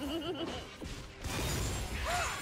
blood.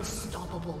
Unstoppable.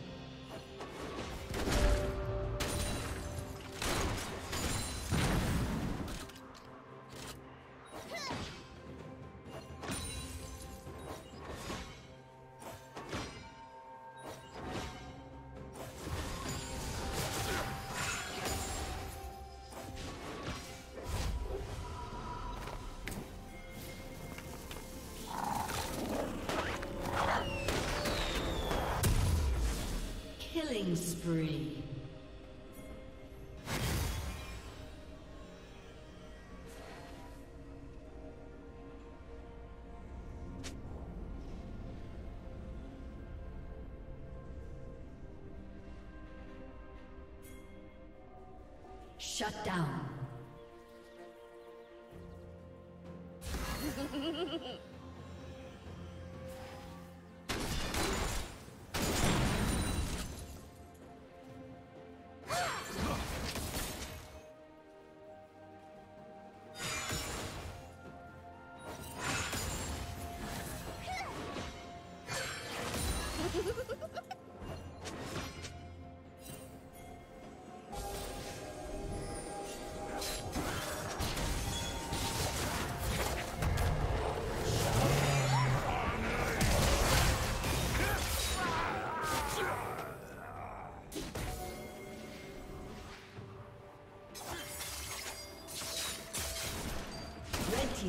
Shut down.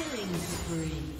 Killing spree.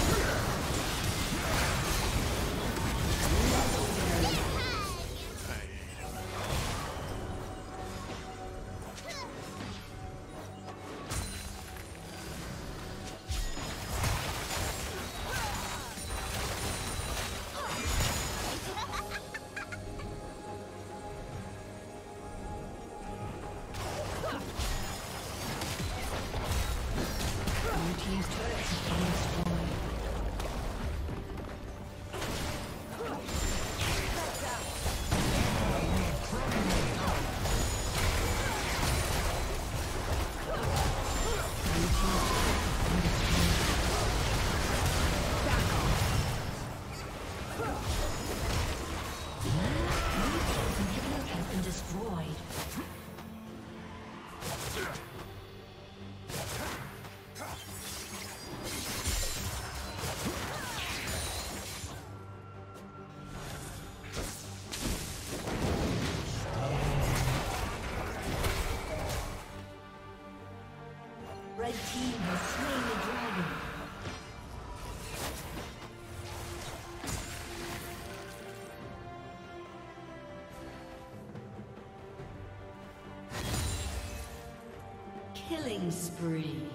team. Killing spree.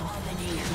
Disconnected.